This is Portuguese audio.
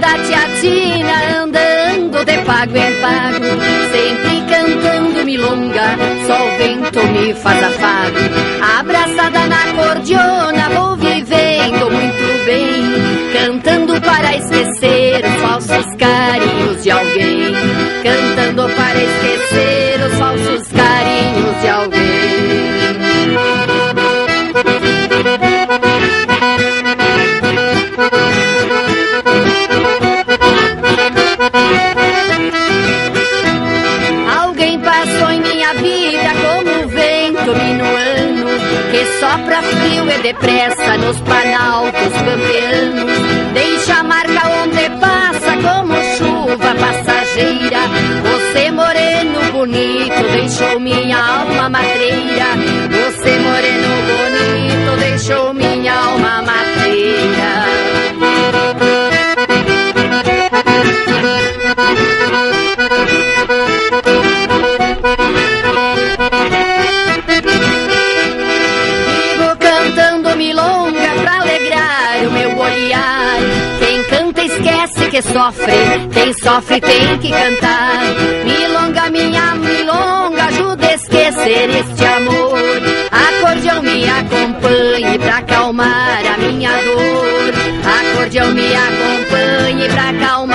Dá teatinha andando de pago em pago, sempre cantando milonga, só o vento me faz afago. Abraçada na cordiona, vou sopra frio e depressa nos planaltos campeanos Deixa a marca onde passa como chuva passageira. Você moreno bonito deixou minha alma matreira Você moreno que sofre, quem sofre tem que cantar. Milonga, minha milonga, ajuda a esquecer este amor. Acordeão me acompanhe pra acalmar a minha dor. Acordeão me acompanhe pra acalmar